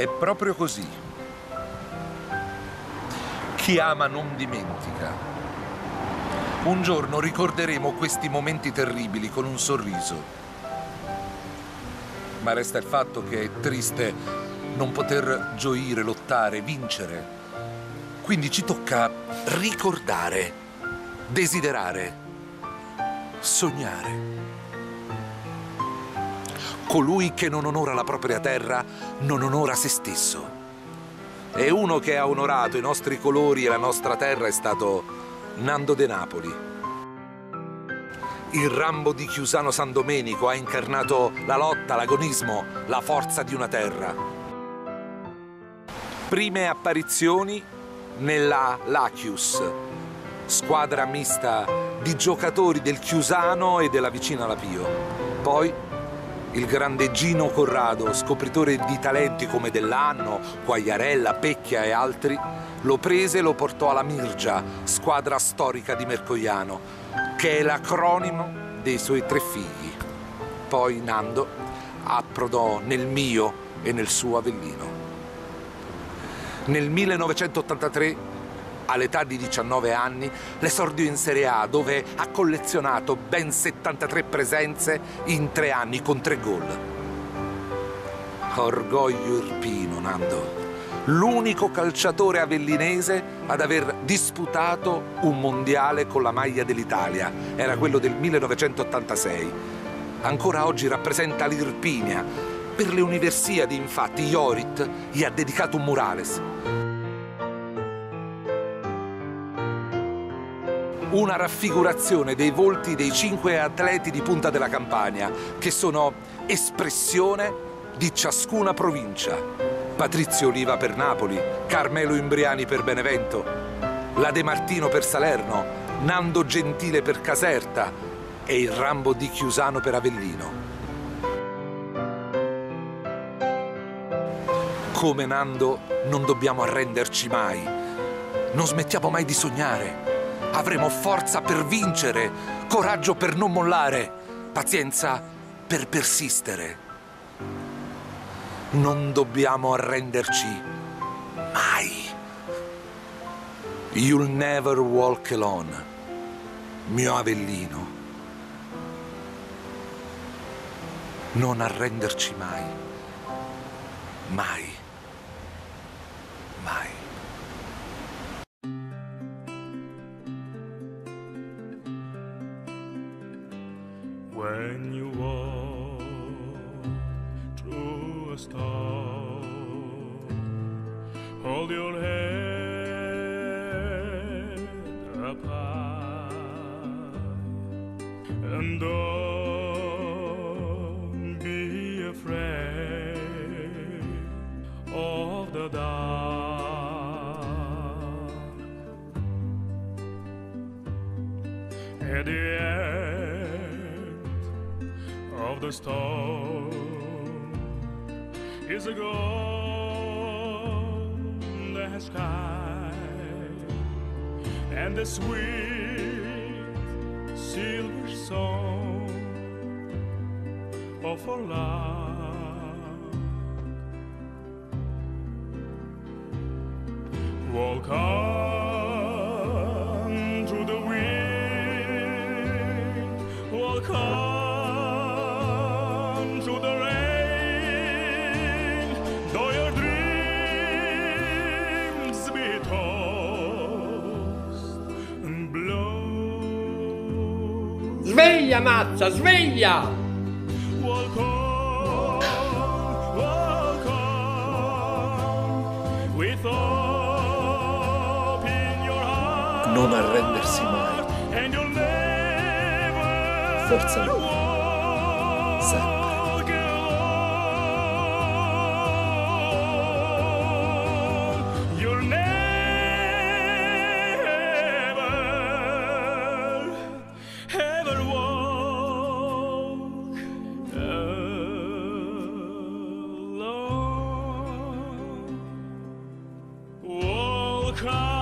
È proprio così. Chi ama non dimentica. Un giorno ricorderemo questi momenti terribili con un sorriso. Ma resta il fatto che è triste non poter gioire, lottare, vincere. Quindi ci tocca ricordare, desiderare, sognare. Colui che non onora la propria terra non onora se stesso. E uno che ha onorato i nostri colori e la nostra terra è stato Nando De Napoli. Il Rambo di Chiusano San Domenico ha incarnato la lotta, l'agonismo, la forza di una terra. Prime apparizioni nella Lachius, squadra mista di giocatori del Chiusano e della vicina Lapio. Poi il grande Gino Corrado, scopritore di talenti come Dell'Anno, Quagliarella, Pecchia e altri, lo prese e lo portò alla Mirgia, squadra storica di Mercogliano, che è l'acronimo dei suoi tre figli. Poi Nando approdò nel mio e nel suo Avellino. Nel 1983 all'età di 19 anni, l'esordio in Serie A dove ha collezionato ben 73 presenze in tre anni con tre gol. Orgoglio irpino, Nando. L'unico calciatore avellinese ad aver disputato un mondiale con la maglia dell'Italia. Era quello del 1986. Ancora oggi rappresenta l'Irpinia. Per le Universiadi, infatti, Iorit gli ha dedicato un murales. Una raffigurazione dei volti dei cinque atleti di Punta della Campania, che sono espressione di ciascuna provincia. Patrizio Oliva per Napoli, Carmelo Imbriani per Benevento, la De Martino per Salerno, Nando Gentile per Caserta e il Rambo di Chiusano per Avellino. Come Nando non dobbiamo arrenderci mai, non smettiamo mai di sognare Avremo forza per vincere, coraggio per non mollare, pazienza per persistere. Non dobbiamo arrenderci mai. You'll never walk alone, mio Avellino. Non arrenderci mai. Mai. Mai. When you walk through a storm, hold your head the storm is a golden sky and the sweet silver song of our love. Walk on through Sveglia Mazza, sveglia! Walk on, walk on, with. Non arrendersi mai. Forza. Sa. across.